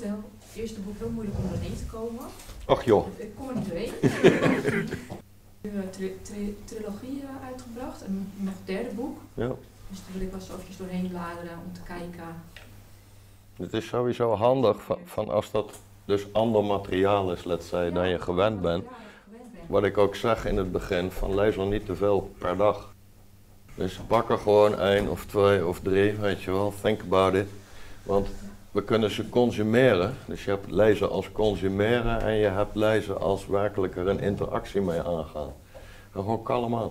het eerste boek heel moeilijk om erin te komen. Ach joh. Ik kom er niet doorheen. nu een tri tri trilogie uh, uitgebracht en nog het derde boek. Ja. Dus daar wil ik wel eens eventjes doorheen bladeren om te kijken. Het is sowieso handig van, van als dat dus ander materiaal is, let's say, dan je gewend bent. Wat ik ook zeg in het begin, van lees er niet te veel per dag. Dus pak er gewoon één of twee of drie, weet je wel, think about it. Want we kunnen ze consumeren. Dus je hebt lezen als consumeren en je hebt lezen als werkelijk er een interactie mee aangaan. En gewoon kalm aan.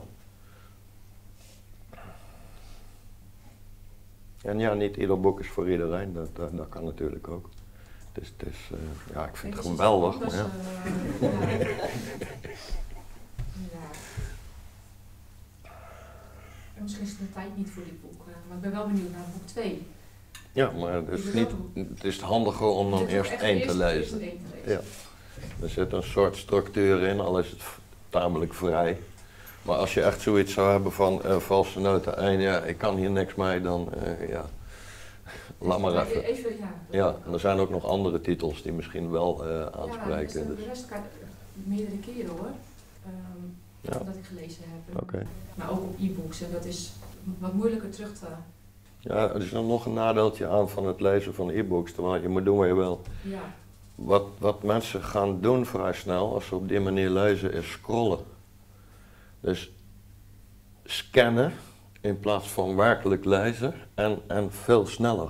En ja, niet ieder boek is voor iedereen, dat, dat, dat kan natuurlijk ook. Dus het is, uh, ja, ik vind het geweldig. Maar ja. Misschien is de tijd niet voor dit boek, uh, maar ik ben wel benieuwd naar boek 2. Ja, maar het is, niet, het is handiger om dan eerst één te lezen. Ja. Er zit een soort structuur in, al is het tamelijk vrij. Maar als je echt zoiets zou hebben van uh, valse noten 1, ja, ik kan hier niks mee, dan uh, ja, laat maar even. even ja. ja, en er zijn ook nog andere titels die misschien wel uh, aanspreken. Ja, de rest kan meerdere keren hoor, um, ja. dat ik gelezen heb. Okay. Maar ook op e-books en dat is wat moeilijker terug te... Ja, er is dan nog een nadeeltje aan van het lezen van e-books, terwijl je moet doen wat je wil. Ja. Wat, wat mensen gaan doen vrij snel, als ze op die manier lezen, is scrollen. Dus scannen in plaats van werkelijk lezen en, en veel sneller.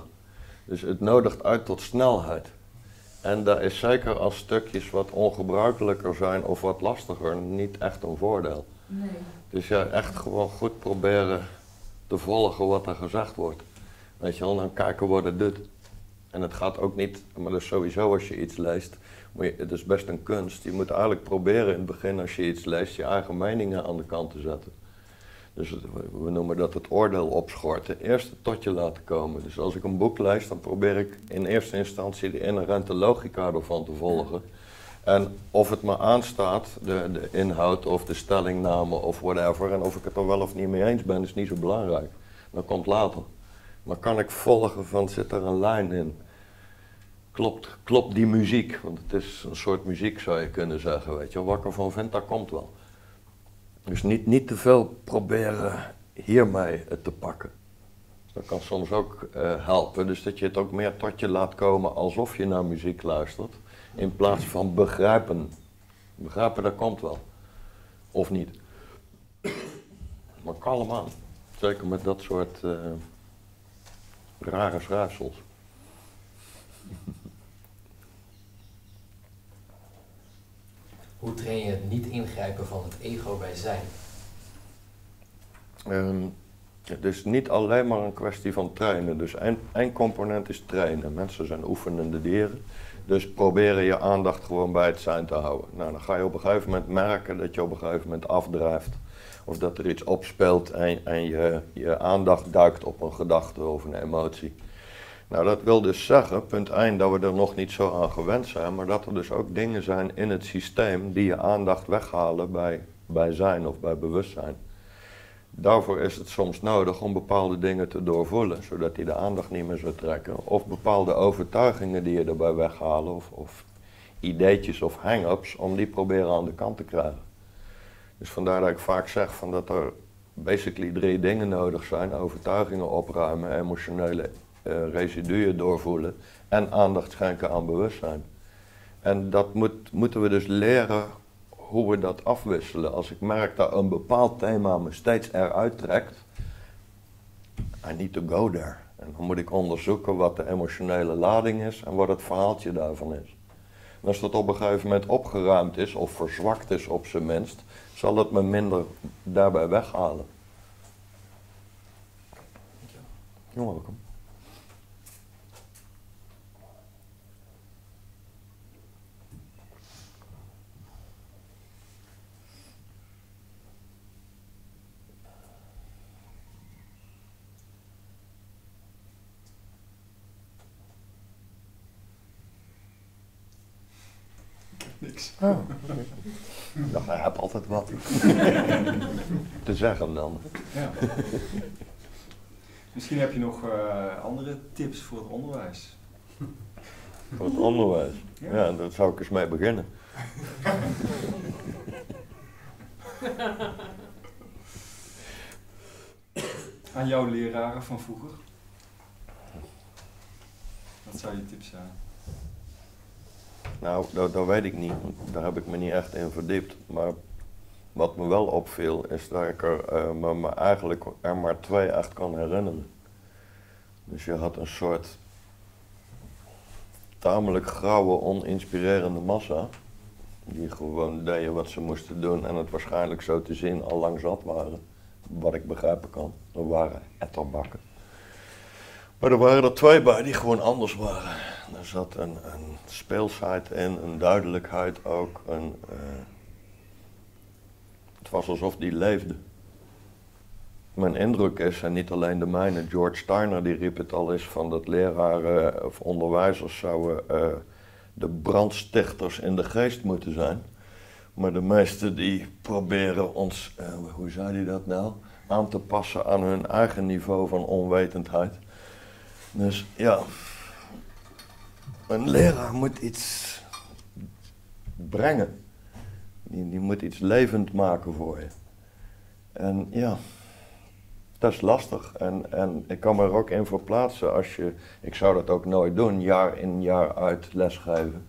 Dus het nodigt uit tot snelheid. En dat is zeker als stukjes wat ongebruikelijker zijn of wat lastiger niet echt een voordeel. Nee. Dus ja, echt gewoon goed proberen te volgen wat er gezegd wordt. Weet je wel, dan kijken wat het doet. En het gaat ook niet, maar is sowieso als je iets leest, moet je, het is best een kunst. Je moet eigenlijk proberen in het begin als je iets leest, je eigen meningen aan de kant te zetten. Dus het, we noemen dat het oordeel opschorten. Eerst tot je laten komen. Dus als ik een boek lees, dan probeer ik in eerste instantie de inherente logica ervan te volgen. En of het me aanstaat, de, de inhoud of de stellingname of whatever, en of ik het er wel of niet mee eens ben, is niet zo belangrijk. Dat komt later. Maar kan ik volgen van, zit er een lijn in? Klopt, klopt die muziek? Want het is een soort muziek zou je kunnen zeggen, weet je. Wat ik ervan vind, dat komt wel. Dus niet, niet te veel proberen hiermee het te pakken. Dat kan soms ook uh, helpen, dus dat je het ook meer tot je laat komen alsof je naar muziek luistert. In plaats van begrijpen. Begrijpen, dat komt wel. Of niet. Maar kalm aan. Zeker met dat soort uh, rare schrijfsels. Hoe train je het niet ingrijpen van het ego bij zijn? Um, het is niet alleen maar een kwestie van trainen. Dus één, één component is trainen. Mensen zijn oefenende dieren. Dus proberen je aandacht gewoon bij het zijn te houden. Nou, dan ga je op een gegeven moment merken dat je op een gegeven moment afdrijft. Of dat er iets opspeelt en, en je, je aandacht duikt op een gedachte of een emotie. Nou, dat wil dus zeggen, punt 1, dat we er nog niet zo aan gewend zijn, maar dat er dus ook dingen zijn in het systeem die je aandacht weghalen bij, bij zijn of bij bewustzijn. Daarvoor is het soms nodig om bepaalde dingen te doorvoelen, zodat die de aandacht niet meer zou trekken. Of bepaalde overtuigingen die je erbij weghalen, of, of ideetjes of hang-ups, om die proberen aan de kant te krijgen. Dus vandaar dat ik vaak zeg van dat er basically drie dingen nodig zijn. Overtuigingen opruimen, emotionele uh, residuen doorvoelen en aandacht schenken aan bewustzijn. En dat moet, moeten we dus leren hoe we dat afwisselen. Als ik merk dat een bepaald thema me steeds eruit trekt, I need to go there. En dan moet ik onderzoeken wat de emotionele lading is en wat het verhaaltje daarvan is. En als dat op een gegeven moment opgeruimd is of verzwakt is op zijn minst, zal het me minder daarbij weghalen. You're welcome. Niks. Oh. Ik dacht, hij heeft altijd wat te zeggen dan. Ja. Misschien heb je nog eh, andere tips voor het onderwijs. Voor het onderwijs. Ja, daar zou ik eens mee beginnen. Aan jouw leraren van vroeger? Wat zou je tips zijn? Nou, dat, dat weet ik niet. Daar heb ik me niet echt in verdiept. Maar wat me wel opviel, is dat ik er me, me eigenlijk er maar twee echt kan herinneren. Dus je had een soort tamelijk grauwe, oninspirerende massa. Die gewoon deden wat ze moesten doen en het waarschijnlijk zo te zien al lang zat waren. Wat ik begrijpen kan. Er waren etterbakken. Maar er waren er twee bij die gewoon anders waren. Er zat een, een speelsheid in, een duidelijkheid ook. Een, eh, het was alsof die leefde. Mijn indruk is, en niet alleen de mijne, George Steiner die riep het al eens van dat leraren of onderwijzers zouden eh, de brandstichters in de geest moeten zijn. Maar de meesten die proberen ons, eh, hoe zei hij dat nou, aan te passen aan hun eigen niveau van onwetendheid. Dus ja, een leraar moet iets brengen. Die, die moet iets levend maken voor je. En ja, dat is lastig. En, en ik kan me er ook in verplaatsen als je, ik zou dat ook nooit doen, jaar in jaar uit lesgeven.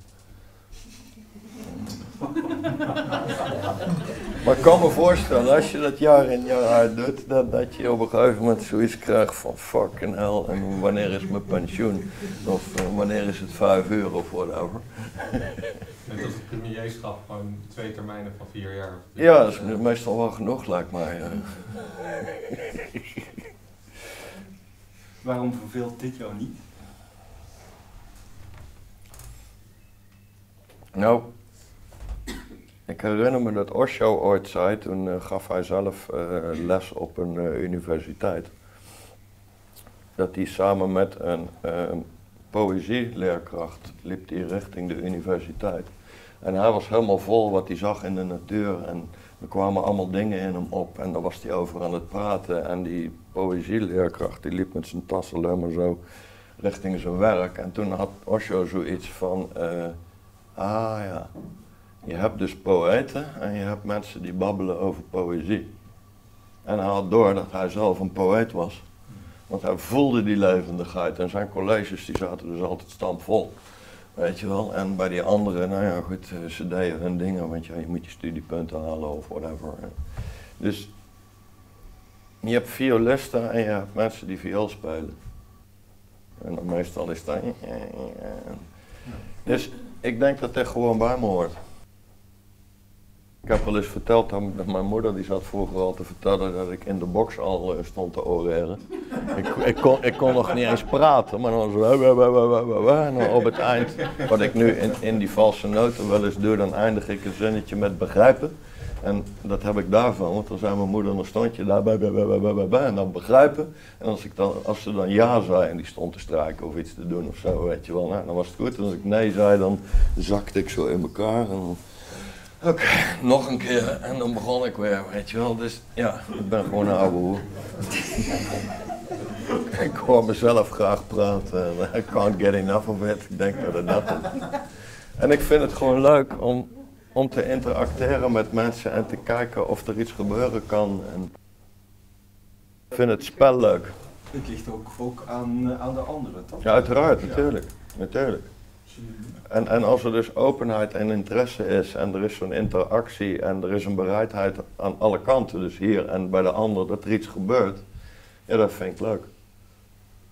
Maar ik kan me voorstellen, als je dat jaar in jaar uit doet, dat, dat je op een gegeven moment zoiets krijgt van fucking hell, en wanneer is mijn pensioen? Of eh, wanneer is het vijf uur of whatever. Net als het premierschap, gewoon twee termijnen van vier jaar. Ja, dat is meestal wel genoeg, lijkt mij. eh. Waarom verveelt dit jou niet? Nou, ik herinner me dat Osho ooit zei, toen eh, gaf hij zelf eh, les op een eh, universiteit. Dat hij samen met een poëzieleerkracht liep richting de universiteit. En hij was helemaal vol wat hij zag in de natuur en er kwamen allemaal dingen in hem op en daar was hij over aan het praten. En die poëzieleerkracht die liep met zijn tas alleen zo richting zijn werk. En toen had Osho zoiets van, ah ja, je hebt dus poëten en je hebt mensen die babbelen over poëzie. En hij had door dat hij zelf een poëet was. Want hij voelde die levendigheid en zijn colleges die zaten dus altijd stampvol. Weet je wel, en bij die anderen, nou ja goed, eh, ze deden hun dingen, want ja, je moet je studiepunten halen of whatever. Dus je hebt violisten en je hebt mensen die viool spelen. En dan meestal is dat... Dus ik denk dat dit gewoon bij me hoort. Ik heb wel eens verteld dat mijn moeder, die zat vroeger al te vertellen dat ik in de box al eh, stond te oreren. Ik, ik, kon, ik kon nog niet eens praten, maar dan wa. En dan op het eind, wat ik nu in, in die valse noten wel eens doe, dan eindig ik een zinnetje met begrijpen. En dat heb ik daarvan, want dan zei mijn moeder, dan stond je daar en dan begrijpen. En als, ik dan, als ze dan ja zei en die stond te strijken of iets te doen of zo, weet je wel, nou, dan was het goed. En als ik nee zei, dan zakte ik zo in elkaar. En Oké, nog een keer en dan begon ik weer, weet je wel. Dus ja, ik ben gewoon een oude hoer. ik hoor mezelf graag praten en I can't get enough of it. Ik denk dat het dat is. En ik vind het gewoon leuk om, om te interacteren met mensen en te kijken of er iets gebeuren kan. En ik vind het spel leuk. Het ligt ook, ook aan, eh, aan de anderen, toch? Ja, uiteraard, natuurlijk. natuurlijk. En, en als er dus openheid en interesse is en er is zo'n interactie en er is een bereidheid aan alle kanten, dus hier en bij de ander, dat er iets gebeurt, ja, dat vind ik leuk.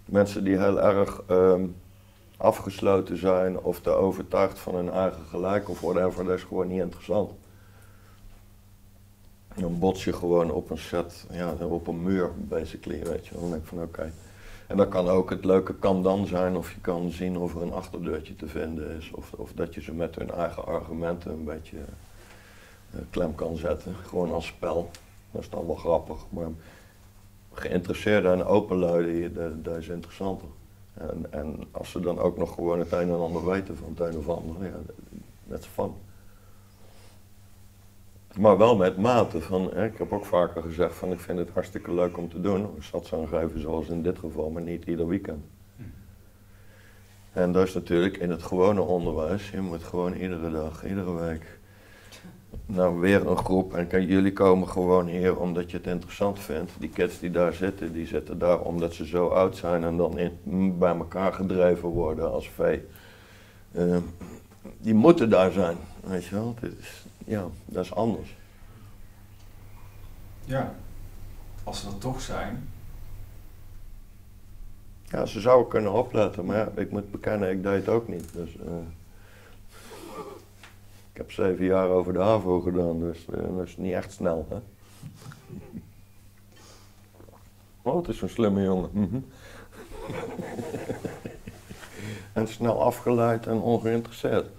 Mensen die heel erg ehm, afgesloten zijn of te overtuigd van hun eigen gelijk of whatever, dat is gewoon niet interessant. Dan bots je gewoon op een set, ja, op een muur, basically, weet je. Dan denk ik van oké. En dat kan ook, het leuke kan dan zijn of je kan zien of er een achterdeurtje te vinden is. Of, of dat je ze met hun eigen argumenten een beetje eh, klem kan zetten. Gewoon als spel. Dat is dan wel grappig. Maar geïnteresseerde en open lui, die- dat, is interessanter. En, en als ze dan ook nog gewoon het een en ander weten van het een of ander, ja, is fun. Maar wel met mate. Van, hè, ik heb ook vaker gezegd van ik vind het hartstikke leuk om te doen. Zat aan geven zoals in dit geval, maar niet ieder weekend. En dat is natuurlijk in het gewone onderwijs. Je moet gewoon iedere dag, iedere week. Nou, weer een groep. En kan, jullie komen gewoon hier omdat je het interessant vindt. Die kids die daar zitten, die zitten daar omdat ze zo oud zijn en dan in, bij elkaar gedreven worden als vee. Eh, die moeten daar zijn, weet je wel. Dit is, ja, dat is anders. Ja, als ze er toch zijn. Ja, ze zouden kunnen opletten, maar ja, ik moet bekennen, ik deed het ook niet. Dus, eh, ik heb zeven jaar over de HAVO gedaan, dus eh, dat is niet echt snel. Hè? Oh, het is een slimme jongen. Mhm. en snel afgeleid en ongeïnteresseerd.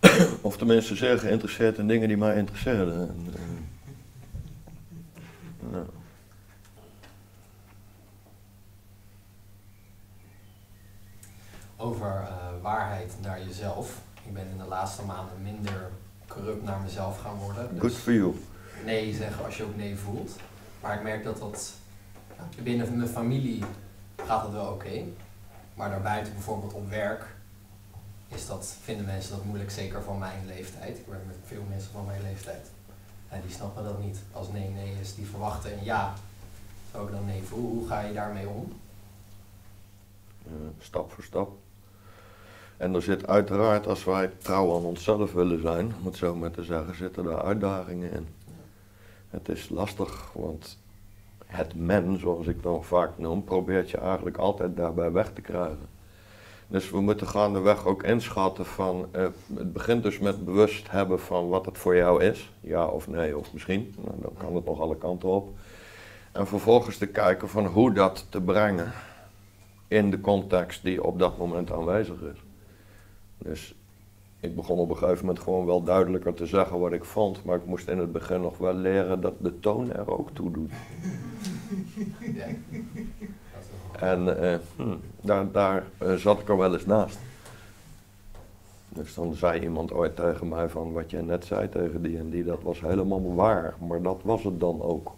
of tenminste zeer geïnteresseerd in dingen die mij interesseerden. En, nou. Over eh, waarheid naar jezelf. Ik ben in de laatste maanden minder corrupt naar mezelf gaan worden. Good Dus for you. nee zeggen als je ook nee voelt. Maar ik merk dat dat binnen mijn familie gaat het wel oké. Maar daarbuiten bijvoorbeeld op werk is dat, vinden mensen dat moeilijk, zeker van mijn leeftijd. Ik werk met veel mensen van mijn leeftijd. En die snappen dat niet. Als nee nee is, die verwachten een ja. Zou ik dan nee voelen? Hoe ga je daarmee om? Eh, stap voor stap. En er zit uiteraard, als wij trouw aan onszelf willen zijn, om het zo maar te zeggen, zitten daar uitdagingen in. Het is lastig, want het men, zoals ik dan vaak noem, probeert je eigenlijk altijd daarbij weg te krijgen. Dus we moeten gaandeweg ook inschatten van, eh, het begint dus met bewust hebben van wat het voor jou is, ja of nee of misschien, nou, dan kan het nog alle kanten op. En vervolgens te kijken van hoe dat te brengen in de context die op dat moment aanwezig is. Dus ik begon op een gegeven moment gewoon wel duidelijker te zeggen wat ik vond, maar ik moest in het begin nog wel leren dat de toon er ook toe doet. En eh, hm, daar, daar eh, zat ik er wel eens naast. Dus dan zei iemand ooit tegen mij van wat jij net zei tegen die en die, dat was helemaal waar, maar dat was het dan ook.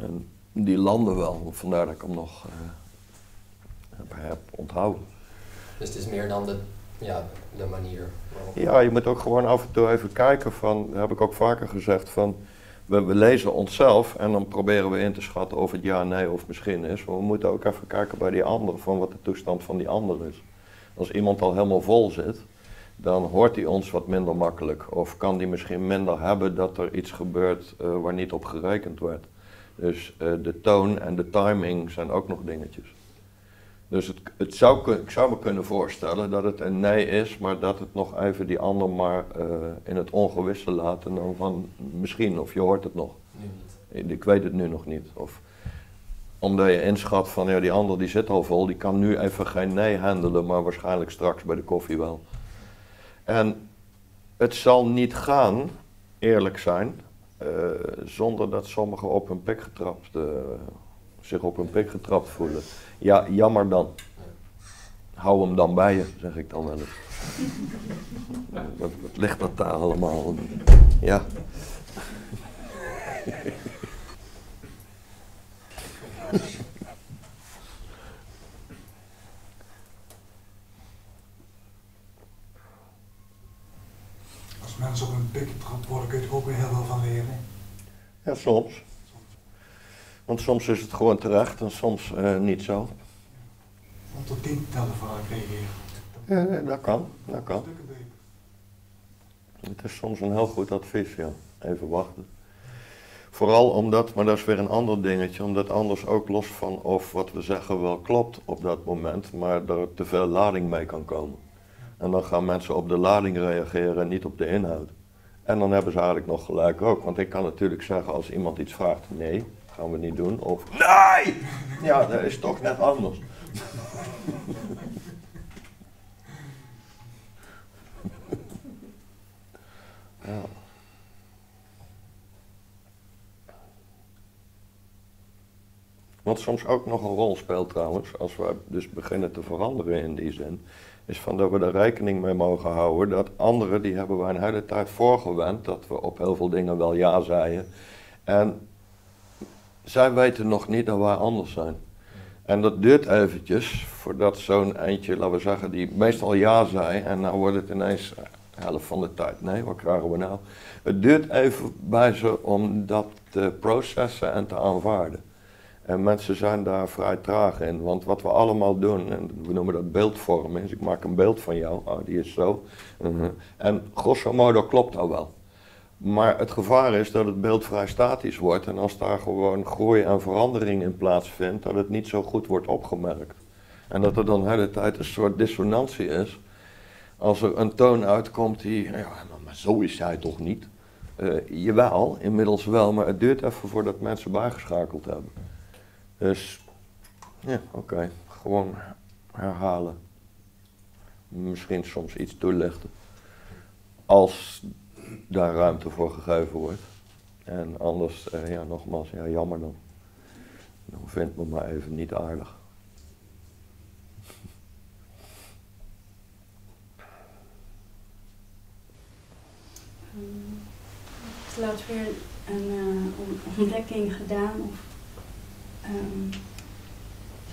En die landde wel, vandaar dat ik hem nog eh, heb, heb onthouden. Dus het is meer dan de, ja, de manier waarop. Ja, je moet ook gewoon af en toe even kijken van, heb ik ook vaker gezegd, van we, lezen onszelf en dan proberen we in te schatten of het ja, nee of misschien is. Maar we moeten ook even kijken bij die ander, van wat de toestand van die ander is. Als iemand al helemaal vol zit, dan hoort hij ons wat minder makkelijk. Of kan die misschien minder hebben dat er iets gebeurt eh, waar niet op gerekend werd. Dus eh, de toon en de timing zijn ook nog dingetjes. Dus het, het zou, ik zou me kunnen voorstellen dat het een nee is, maar dat het nog even die ander maar eh, in het ongewisse laat. En dan van misschien, of je hoort het nog. Niet. Ik weet het nu nog niet. Of omdat je inschat van ja, die ander die zit al vol, die kan nu even geen nee handelen, maar waarschijnlijk straks bij de koffie wel. En het zal niet gaan, eerlijk zijn, eh, zonder dat sommigen op hun pik getrapt, eh, zich op hun pik getrapt voelen. Ja, jammer dan. Hou hem dan bij je, zeg ik dan wel eens. wat, wat ligt dat daar allemaal? Ja. Als mensen op een pik getrapt worden, kun je er ook weer heel veel van leren. Ja, soms. Want soms is het gewoon terecht en soms eh, niet zo. Tot tien tellen vooral reageren. Ja, dat kan, dat kan. Het is soms een heel goed advies, ja. Even wachten. Vooral omdat, maar dat is weer een ander dingetje, omdat anders ook los van of wat we zeggen wel klopt op dat moment, maar er te veel lading mee kan komen. En dan gaan mensen op de lading reageren en niet op de inhoud. En dan hebben ze eigenlijk nog gelijk ook, want ik kan natuurlijk zeggen als iemand iets vraagt, nee, gaan we niet doen, of nee! Ja, dat is toch net anders. Ja. Wat soms ook nog een rol speelt trouwens, als we dus beginnen te veranderen in die zin, is van dat we er rekening mee mogen houden dat anderen, die hebben we een hele tijd voorgewend, dat we op heel veel dingen wel ja zeiden. En zij weten nog niet dat wij anders zijn. En dat duurt eventjes voordat zo'n eindje, laten we zeggen, die meestal ja zei en nou wordt het ineens de helft van de tijd. Nee, wat krijgen we nou? Het duurt even bij ze om dat te processen en te aanvaarden. En mensen zijn daar vrij traag in, want wat we allemaal doen, en we noemen dat beeldvorming, dus ik maak een beeld van jou, oh, die is zo. Mhm. En grosso modo klopt dat wel. Maar het gevaar is dat het beeld vrij statisch wordt en als daar gewoon groei en verandering in plaatsvindt, dat het niet zo goed wordt opgemerkt. En dat er dan de hele tijd een soort dissonantie is. Als er een toon uitkomt die, ja, maar zo is hij toch niet? Uh, jawel, inmiddels wel, maar het duurt even voordat mensen bijgeschakeld hebben. Dus, ja, oké, gewoon herhalen. Misschien soms iets toelichten. Als daar ruimte voor gegeven wordt. En anders, uh, ja, nogmaals, ja, jammer dan. Dan vindt me maar even niet aardig. Ik heb laatst weer een uh, ontdekking gedaan of um,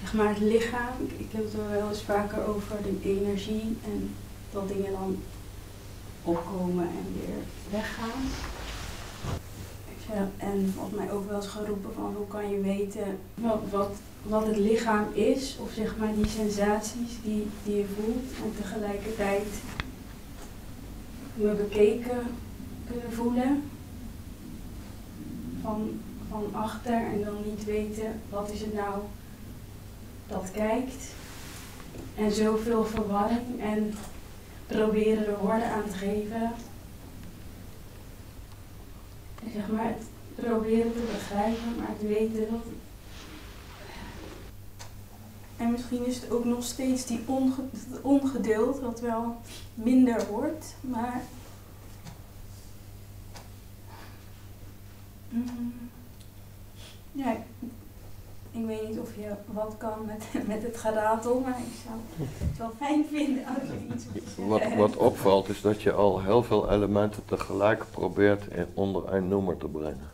zeg maar het lichaam. Ik, heb het wel eens vaker over de energie en dat dingen dan opkomen en weer weggaan. En volgens mij ook wel eens geroepen van hoe kan je weten wat, wat, wat het lichaam is, of zeg maar die sensaties die, die je voelt en tegelijkertijd me bekeken kunnen voelen van, van achter en dan niet weten wat is het nou dat kijkt. En zoveel verwarring en proberen er woorden aan te geven. En zeg maar het proberen te begrijpen, maar het weten dat. En misschien is het ook nog steeds die onge ongeduld, wat wel minder wordt, maar. Mm, ja, ik weet niet of je wat kan met, met het geratel, maar ik zou het wel fijn vinden als je iets wat, wat opvalt is dat je al heel veel elementen tegelijk probeert in, onder een noemer te brengen.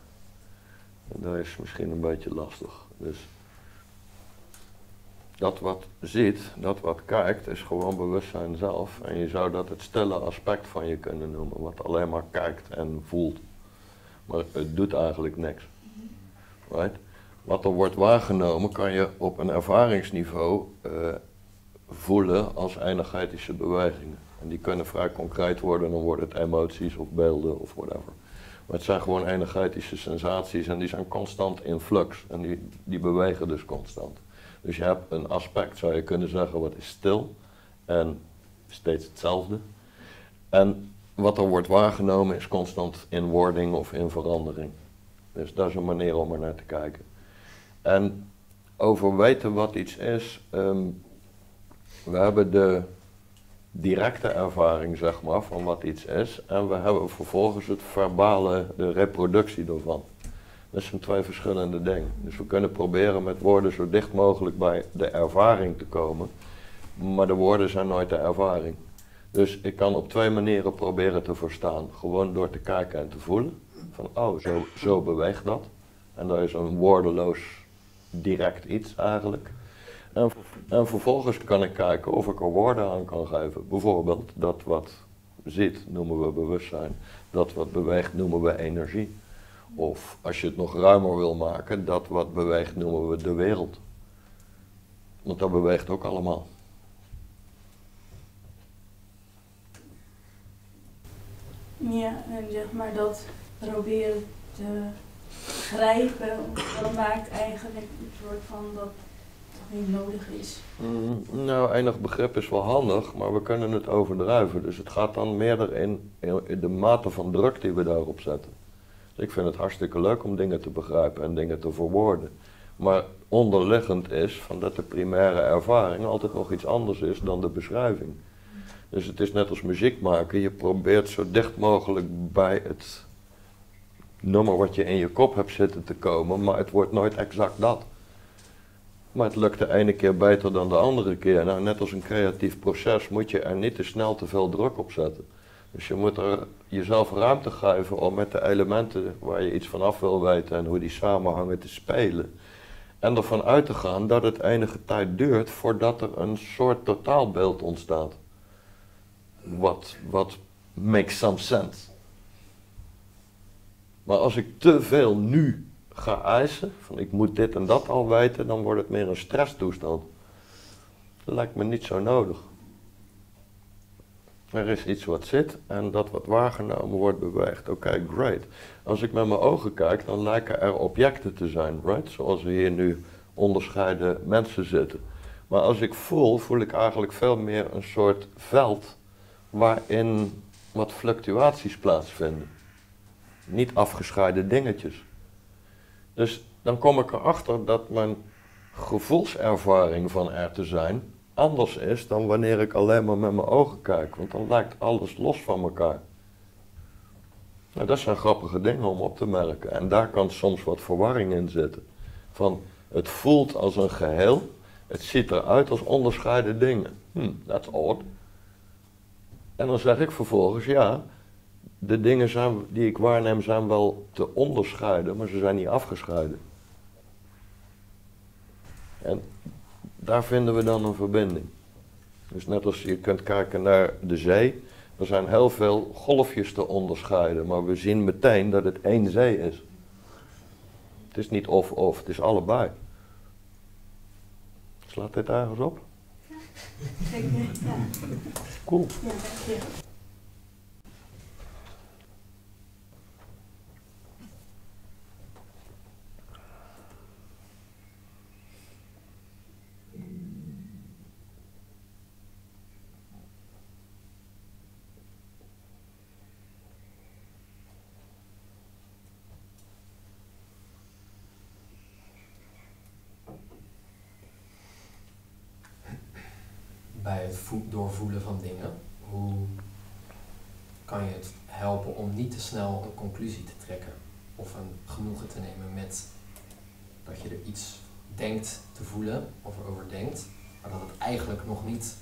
En dat is misschien een beetje lastig. Dus dat wat ziet, dat wat kijkt, is gewoon bewustzijn zelf. En je zou dat het stille aspect van je kunnen noemen, wat alleen maar kijkt en voelt. Maar het doet eigenlijk niks. Right? Wat er wordt waargenomen, kan je op een ervaringsniveau uh, voelen als energetische bewegingen. En die kunnen vrij concreet worden, dan worden het emoties of beelden of whatever. Maar het zijn gewoon energetische sensaties en die zijn constant in flux en die, die bewegen dus constant. Dus je hebt een aspect, zou je kunnen zeggen, wat is stil en steeds hetzelfde. En wat er wordt waargenomen is constant in wording of in verandering. Dus dat is een manier om er naar te kijken. En over weten wat iets is, um, we hebben de directe ervaring zeg maar van wat iets is en we hebben vervolgens het verbale, de reproductie ervan. Dat zijn twee verschillende dingen. Dus we kunnen proberen met woorden zo dicht mogelijk bij de ervaring te komen, maar de woorden zijn nooit de ervaring. Dus ik kan op twee manieren proberen te verstaan. Gewoon door te kijken en te voelen. Van oh, zo, zo beweegt dat. En dat is een woordeloos direct iets eigenlijk. En, en, vervolgens kan ik kijken of ik er woorden aan kan geven. Bijvoorbeeld dat wat zit noemen we bewustzijn. Dat wat beweegt noemen we energie. Of als je het nog ruimer wil maken, dat wat beweegt noemen we de wereld. Want dat beweegt ook allemaal. Ja, en zeg maar dat proberen te grijpen, dat maakt eigenlijk een soort van dat niet nodig is. Mm, nou, enig begrip is wel handig, maar we kunnen het overdrijven. Dus het gaat dan meer in, in de mate van druk die we daarop zetten. Ik vind het hartstikke leuk om dingen te begrijpen en dingen te verwoorden. Maar onderliggend is van dat de primaire ervaring altijd nog iets anders is dan de beschrijving. Dus het is net als muziek maken, je probeert zo dicht mogelijk bij het nummer wat je in je kop hebt zitten te komen, maar het wordt nooit exact dat. Maar het lukt de ene keer beter dan de andere keer. Nou, net als een creatief proces moet je er niet te snel te veel druk op zetten. Dus je moet er jezelf ruimte geven om met de elementen waar je iets van af wil weten en hoe die samenhangen te spelen. En ervan uit te gaan dat het enige tijd duurt voordat er een soort totaalbeeld ontstaat. Wat, wat makes some sense. Maar als ik te veel nu ga eisen, van ik moet dit en dat al weten, dan wordt het meer een stresstoestand. Dat lijkt me niet zo nodig. Er is iets wat zit en dat wat waargenomen wordt beweegt. Oké, okay, great. Als ik met mijn ogen kijk, dan lijken er objecten te zijn, right? Zoals we hier nu onderscheiden mensen zitten. Maar als ik voel, voel ik eigenlijk veel meer een soort veld waarin wat fluctuaties plaatsvinden niet afgescheiden dingetjes. Dus dan kom ik erachter dat mijn gevoelservaring van er te zijn anders is dan wanneer ik alleen maar met mijn ogen kijk, want dan lijkt alles los van elkaar. Nou, dat zijn grappige dingen om op te merken en daar kan soms wat verwarring in zitten. Van het voelt als een geheel, het ziet eruit als onderscheiden dingen. Hm, dat odd. En dan zeg ik vervolgens, ja, de dingen zijn, die ik waarneem zijn wel te onderscheiden, maar ze zijn niet afgescheiden. En daar vinden we dan een verbinding. Dus net als je kunt kijken naar de zee, er zijn heel veel golfjes te onderscheiden, maar we zien meteen dat het één zee is. Het is niet of-of, het is allebei. Slaat dit ergens op? Cool. bij het doorvoelen van dingen. Hoe kan je het helpen om niet te snel een conclusie te trekken of een genoegen te nemen met dat je er iets denkt te voelen of erover denkt, maar dat het eigenlijk nog niet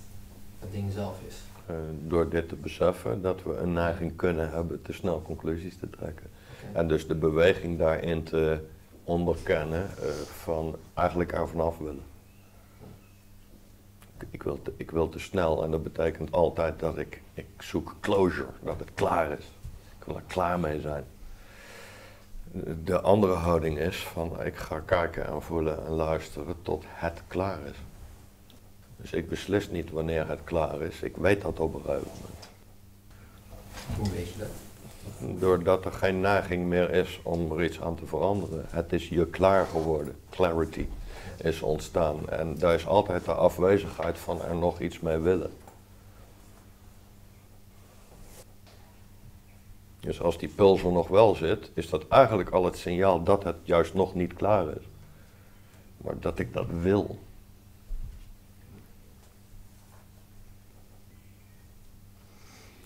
het ding zelf is? Eh, door dit te beseffen dat we een neiging kunnen hebben te snel conclusies te trekken. En dus de beweging daarin te onderkennen eh, van eigenlijk er vanaf willen ik wil, te, ik wil snel en dat betekent altijd dat ik, ik zoek closure, dat het klaar is. Ik wil er klaar mee zijn. De andere houding is van ik ga kijken en voelen en luisteren tot het klaar is. Dus ik beslis niet wanneer het klaar is, ik weet dat op een gegeven moment. Hoe weet je dat? Doordat er geen neiging meer is om er iets aan te veranderen. Het is je klaar geworden, clarity is ontstaan. En daar is altijd de afwezigheid van er nog iets mee willen. Dus als die puls er nog wel zit, is dat eigenlijk al het signaal dat het juist nog niet klaar is. Maar dat ik dat wil.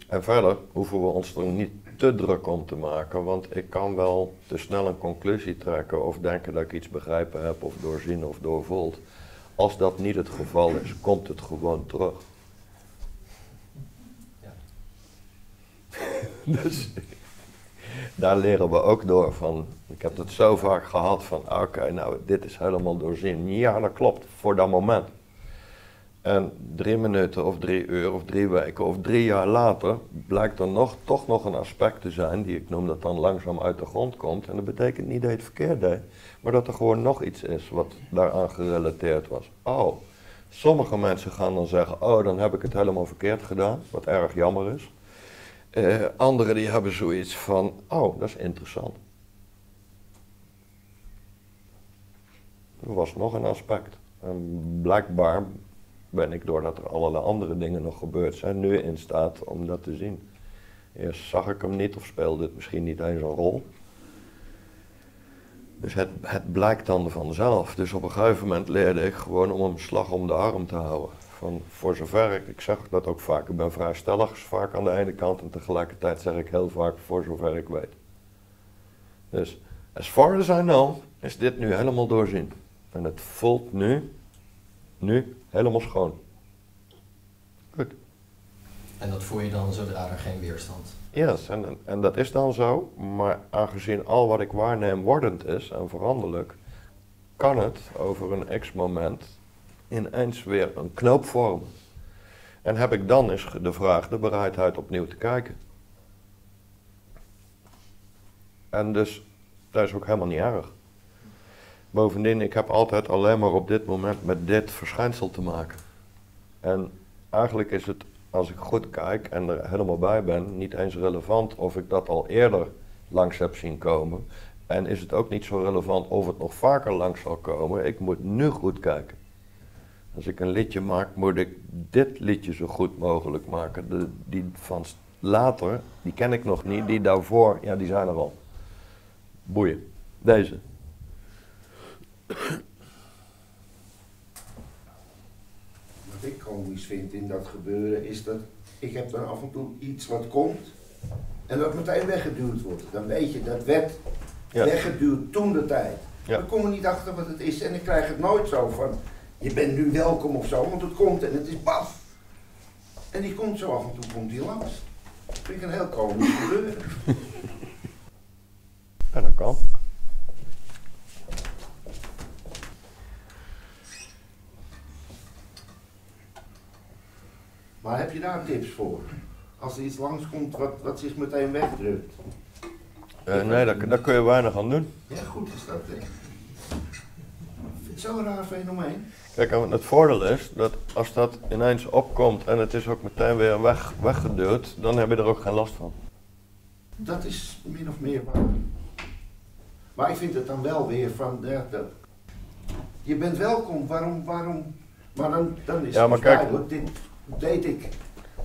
En verder hoeven we ons er niet te druk om te maken, want ik kan wel te snel een conclusie trekken of denken dat ik iets begrijpen heb of doorzien of doorvoeld. Als dat niet het geval is, komt het gewoon terug. Ja. dus daar leren we ook door van. Ik heb het zo vaak gehad van oké, nou dit is helemaal doorzien. Ja, dat klopt, voor dat moment. En drie minuten of drie uur of drie weken of drie jaar later blijkt er nog, toch nog een aspect te zijn, die ik noem dat dan langzaam uit de grond komt. En dat betekent niet dat je het verkeerd deed, maar dat er gewoon nog iets is wat daaraan gerelateerd was. Oh, sommige mensen gaan dan zeggen, oh dan heb ik het helemaal verkeerd gedaan, wat erg jammer is. Uh, anderen die hebben zoiets van, oh dat is interessant. Er was nog een aspect. En blijkbaar ben ik, doordat er allerlei andere dingen nog gebeurd zijn, nu in staat om dat te zien. Eerst zag ik hem niet of speelde het misschien niet eens een rol. Dus het, het blijkt dan vanzelf. Dus op een gegeven moment leerde ik gewoon om een slag om de arm te houden. Van, voor zover ik, ik zeg dat ook vaak, ik ben vrij vaak aan de ene kant en tegelijkertijd zeg ik heel vaak voor zover ik weet. Dus, as far as I know, is dit nu helemaal doorzien. En het voelt nu, nu helemaal schoon. Goed. En dat voel je dan zodra er geen weerstand. Yes, en, en dat is dan zo, maar aangezien al wat ik waarneem wordend is en veranderlijk, kan het over een x-moment ineens weer een knoop vormen. En heb ik dan eens de vraag, de bereidheid opnieuw te kijken. En dus, dat is ook helemaal niet erg. Bovendien, ik heb altijd alleen maar op dit moment met dit verschijnsel te maken. En eigenlijk is het, als ik goed kijk en er helemaal bij ben, niet eens relevant of ik dat al eerder langs heb zien komen. En is het ook niet zo relevant of het nog vaker langs zal komen. Ik moet nu goed kijken. Als ik een liedje maak, moet ik dit liedje zo goed mogelijk maken. De, die van later, die ken ik nog niet. Die daarvoor, ja, die zijn er al. Boeien. Deze. Wat ik komisch vind in dat gebeuren is dat ik heb dan af en toe iets wat komt en dat meteen weggeduwd wordt. Dan weet je, dat werd Ja. weggeduwd toen de tijd. Ja. Dan kom je niet achter wat het is en ik krijg het nooit zo van je bent nu welkom of zo, want het komt en het is baf. En die komt zo af en toe komt die langs. Dat vind ik een heel komisch gebeuren. Ja, dat kan. Maar heb je daar tips voor? Als er iets langskomt wat, wat zich meteen wegdrukt. Eh, nee, daar, daar kun je weinig aan doen. Ja, goed is dat, hè? Ik vind het zo'n raar fenomeen. Kijk, en het voordeel is dat als dat ineens opkomt en het is ook meteen weer weg, weggeduwd, dan heb je er ook geen last van. Dat is min of meer waar. Maar ik vind het dan wel weer van, ja, dat, je bent welkom, waarom, waarom, maar dan, dan is Ja, het maar kijk- duidelijk, dit deed ik.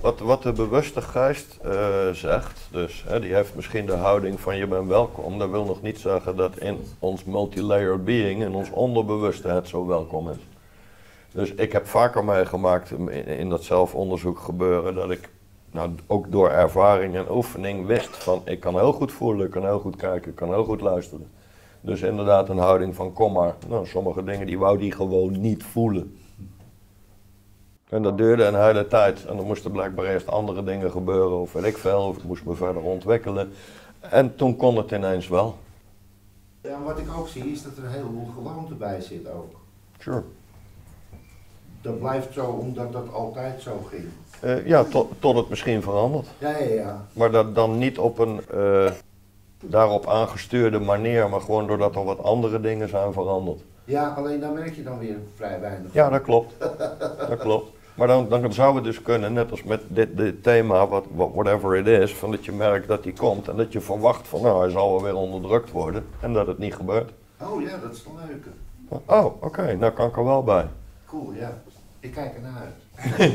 Wat, wat de bewuste geest eh, zegt, dus hè, die heeft misschien de houding van je bent welkom, dat wil nog niet zeggen dat in ons multilayered being, in ons onderbewuste het zo welkom is. Dus ik heb vaker meegemaakt in, in dat zelfonderzoek gebeuren dat ik nou, ook door ervaring en oefening wist van ik kan heel goed voelen, ik kan heel goed kijken, ik kan heel goed luisteren. Dus inderdaad een houding van kom maar. Nou, sommige dingen die wou die gewoon niet voelen. En dat duurde een hele tijd. En dan moesten blijkbaar eerst andere dingen gebeuren, of weet ik veel, of ik moest me verder ontwikkelen. En toen kon het ineens wel. Ja, en wat ik ook zie is dat er een heleboel gewoonte bij zit ook. Sure. Dat blijft zo omdat dat altijd zo ging. Eh, ja, tot, tot het misschien verandert. Ja, ja, ja. Maar dat dan niet op een eh, daarop aangestuurde manier, maar gewoon doordat er wat andere dingen zijn veranderd. Ja, alleen daar merk je dan weer vrij weinig Ja, dat klopt. Dat klopt. Maar dan, dan zou het dus kunnen, net als met dit, dit thema, wat, whatever it is, van dat je merkt dat die komt en dat je verwacht van nou, hij zal wel weer onderdrukt worden en dat het niet gebeurt. Oh ja, dat is een leuke. Oh, oké, nou kan ik er wel bij. Cool, ja. Ik kijk ernaar uit.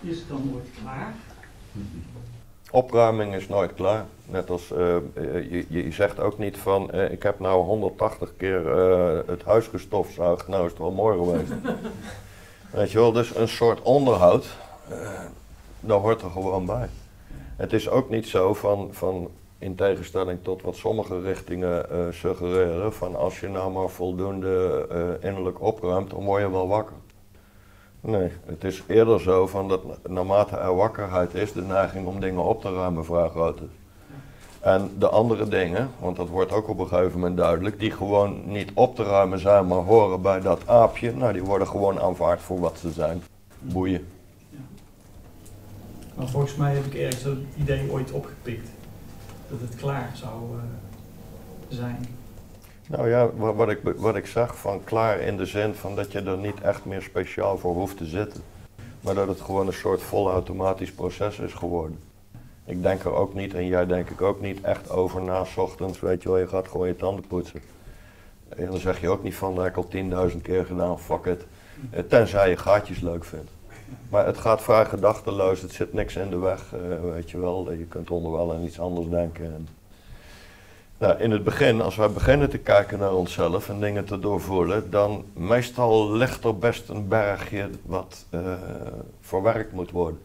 Is het dan nooit klaar? Opruiming is nooit klaar. Net als eh, eh, je, je zegt ook niet van eh, ik heb nou 180 keer het huis gestofzuigd, nou is het wel mooi geweest. Weet je wel, dus een soort onderhoud, daar hoort er gewoon bij. Het is ook niet zo van, van in tegenstelling tot wat sommige richtingen suggereren, van als je nou maar voldoende innerlijk opruimt, dan word je wel wakker. Nee, het is eerder zo van dat na- naarmate er wakkerheid is, de neiging om dingen op te ruimen vrij groot is. En de andere dingen, want dat wordt ook op een gegeven moment duidelijk, die gewoon niet op te ruimen zijn, maar horen bij dat aapje, nou die worden gewoon aanvaard voor wat ze zijn. Boeien. Maar volgens mij heb ik ergens dat idee ooit opgepikt. Dat het klaar zou eh, zijn. Nou ja, wa- wat ik, wat ik zag van klaar in de zin van dat je er niet echt meer speciaal voor hoeft te zitten. Maar dat het gewoon een soort volautomatisch proces is geworden. Ik denk er ook niet, en jij denk ik ook niet, echt over na ochtends, weet je wel, je gaat gewoon je tanden poetsen. En dan zeg je ook niet van, dat heb ik al tienduizend keer gedaan, fuck it. Eh, Tenzij je gaatjes leuk vindt. Maar het gaat vrij gedachteloos, het zit niks in de weg, eh, weet je wel. Je kunt onderwel aan iets anders denken. En nou, in het begin, als wij beginnen te kijken naar onszelf en dingen te doorvoelen, dan meestal ligt er best een bergje wat eh, verwerkt moet worden.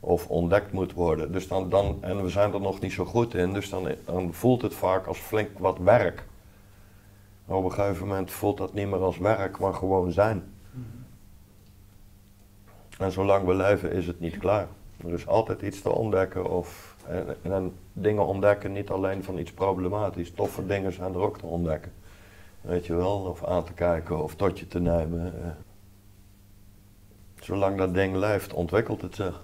Of ontdekt moet worden. Dus dan, dan, en we zijn er nog niet zo goed in, dus dan, dan voelt het vaak als flink wat werk. Maar op een gegeven moment voelt dat niet meer als werk, maar gewoon zijn. En zolang we leven is het niet klaar. Er is altijd iets te ontdekken of en, en dingen ontdekken niet alleen van iets problematisch. Toffe dingen zijn er ook te ontdekken. Weet je wel, of aan te kijken of tot je te nemen. eh. Zolang dat ding leeft, ontwikkelt het zich.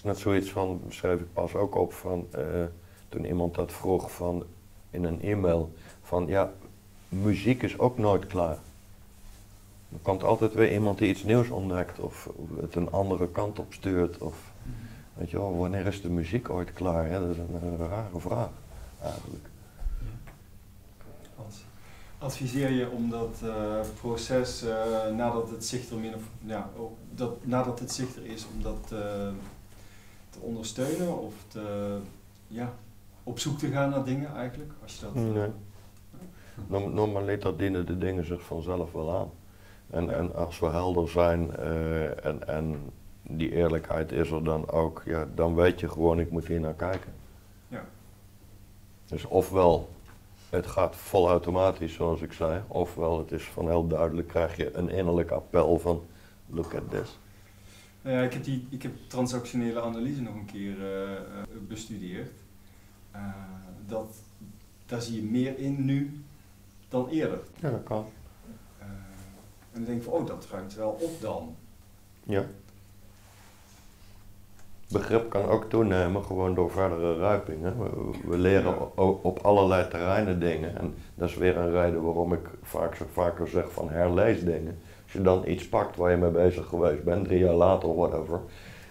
Is net zoiets van, schreef ik pas ook op van, eh, toen iemand dat vroeg van, in een e-mail, van ja, muziek is ook nooit klaar. Er komt altijd weer iemand die iets nieuws ontdekt of het een andere kant op stuurt. Of, weet je wel, wanneer is de muziek ooit klaar? Hè? Dat is een, rare vraag eigenlijk. Adviseer je om dat eh, proces eh, nadat het zicht er min of ja, dat, nadat het zicht er is, om dat te ondersteunen of te, ja, op zoek te gaan naar dingen eigenlijk? Als je dat, eh, Nee. Norm- Normaliter dienen de dingen zich vanzelf wel aan. En, en als we helder zijn eh, en, en die eerlijkheid is er dan ook, ja, dan weet je gewoon, ik moet hier naar kijken. Ja. Dus ofwel het gaat volautomatisch zoals ik zei, ofwel het is van heel duidelijk, krijg je een innerlijk appel van look at this. Nou ja, ik heb, die, ik heb transactionele analyse nog een keer eh, eh, bestudeerd. Eh, dat, daar zie je meer in nu dan eerder. Ja, dat kan. En dan denk ik van, oh, dat ruimt wel op dan. Ja. Begrip kan ook toenemen gewoon door verdere ruipingen. We, we leren op allerlei terreinen dingen. En dat is weer een reden waarom ik vaak, zo vaker zeg van herlees dingen. Als je dan iets pakt waar je mee bezig geweest bent, drie jaar later, whatever.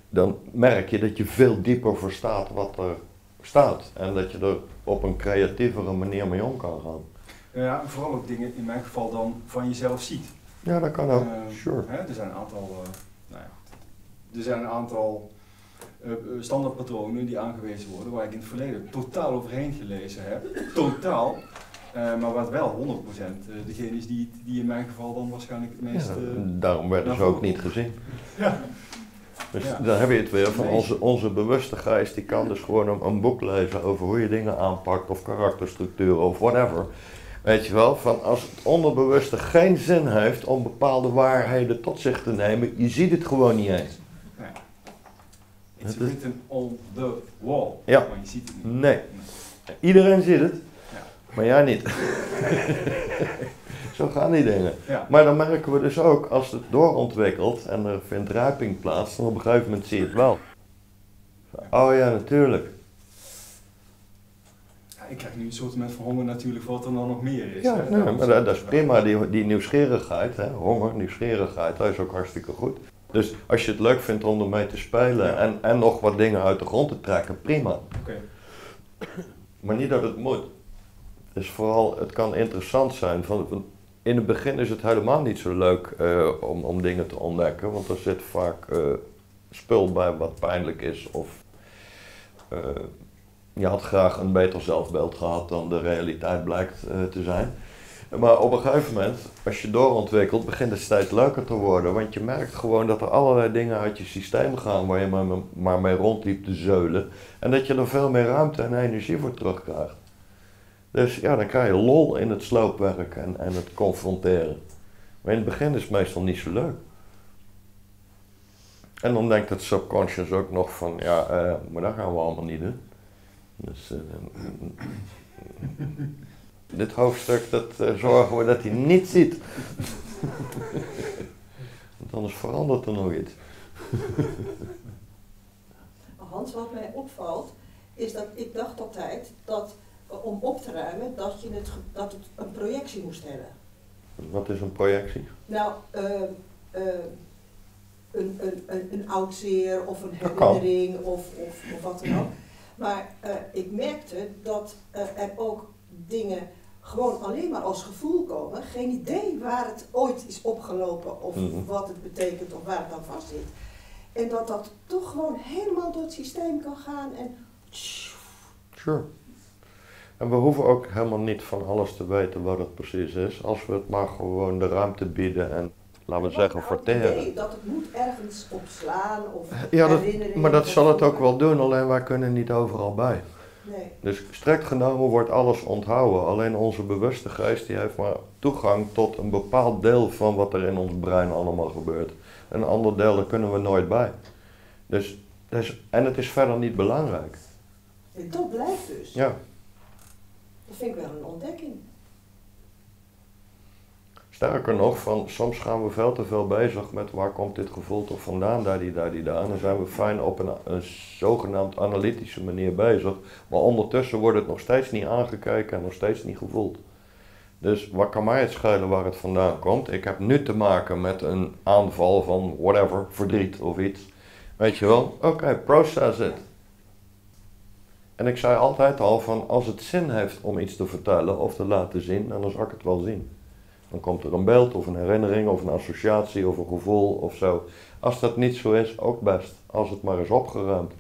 Dan merk je dat je veel dieper verstaat wat er staat. En dat je er op een creatievere manier mee om kan gaan. Ja, vooral ook dingen in mijn geval dan van jezelf ziet. Ja, dat kan ook. Eh, sure. Hè, er zijn een aantal, eh, nou ja, er zijn een aantal eh, eh, standaardpatronen die aangewezen worden waar ik in het verleden totaal overheen gelezen heb. Totaal. Eh, maar wat wel 100% eh, degene is die, die in mijn geval dan waarschijnlijk het meest... Ja, daarom werden ze ook niet gezien. Ja. Dus Ja. dan heb je het weer van onze, onze bewuste geest, die kan dus gewoon een, een boek lezen over hoe je dingen aanpakt of karakterstructuren of whatever. Weet je wel, van als het onderbewuste geen zin heeft om bepaalde waarheden tot zich te nemen, je ziet het gewoon niet eens. It's written on the wall. Ja. Maar je ziet het niet. Nee. Iedereen ziet het, Ja. maar jij niet. Zo gaan die dingen. Ja. Maar dan merken we dus ook, als het doorontwikkelt en er vindt rijping plaats, dan op een gegeven moment zie je het wel. Oh ja, natuurlijk. Ja, ik krijg nu een soort van honger natuurlijk wat er dan nog meer is. Ja, nee, maar dat, is prima, die, die nieuwsgierigheid, hè? honger, nieuwsgierigheid, dat is ook hartstikke goed. Dus als je het leuk vindt om ermee te spelen Ja. en, en nog wat dingen uit de grond te trekken, prima. Oké. Maar niet dat het moet. Dus vooral, het kan interessant zijn. Van, in het begin is het helemaal niet zo leuk eh, om, om dingen te ontdekken, want er zit vaak eh, spul bij wat pijnlijk is of eh, je had graag een beter zelfbeeld gehad dan de realiteit blijkt te zijn. Maar op een gegeven moment, als je doorontwikkelt, begint het steeds leuker te worden. Want je merkt gewoon dat er allerlei dingen uit je systeem gaan waar je maar, maar mee rondliep te zeulen. En dat je er veel meer ruimte en energie voor terugkrijgt. Dus ja, dan krijg je lol in het sloopwerk en, en het confronteren. Maar in het begin is het meestal niet zo leuk. En dan denkt het subconscious ook nog van, ja, eh, maar dat gaan we allemaal niet doen. Dus eh, dit hoofdstuk, dat eh, zorgen we dat hij niet ziet. Want anders verandert er nog iets. Hans, wat mij opvalt, is dat ik dacht altijd dat eh, om op te ruimen, dat, je het, dat het een projectie moest hebben. Wat is een projectie? Nou, eh, eh, een, een, een, een oud zeer of een herinnering of, of, of wat dan ook. Maar eh, ik merkte dat eh, er ook dingen gewoon alleen maar als gevoel komen. Geen idee waar het ooit is opgelopen of Mhm. wat het betekent of waar het aan vast zit. En dat dat toch gewoon helemaal door het systeem kan gaan en Sure. En we hoeven ook helemaal niet van alles te weten wat het precies is, als we het maar gewoon de ruimte bieden en laten we zeggen, verteren. idee dat het moet ergens opslaan of Ja, dat, maar dat zal het ook wel doen, alleen wij kunnen niet overal bij. Nee. Dus strikt genomen wordt alles onthouden. Alleen onze bewuste geest die heeft maar toegang tot een bepaald deel van wat er in ons brein allemaal gebeurt. Een ander deel, daar kunnen we nooit bij. Dus, dus, en het is verder niet belangrijk. En dat blijft dus. Ja. Dat vind ik wel een ontdekking. Sterker nog, van, soms gaan we veel te veel bezig met waar komt dit gevoel toch vandaan, daar die, daar die, daar. En dan zijn we fijn op een, een zogenaamd analytische manier bezig. Maar ondertussen wordt het nog steeds niet aangekeken en nog steeds niet gevoeld. Dus wat kan mij het schelen waar het vandaan komt? Ik heb nu te maken met een aanval van whatever, verdriet of iets. Weet je wel? Oké, process it. En ik zei altijd al van als het zin heeft om iets te vertellen of te laten zien, dan zal ik het wel zien. Dan komt er een beeld of een herinnering of een associatie of een gevoel of zo. Als dat niet zo is, ook best. Als het maar is opgeruimd.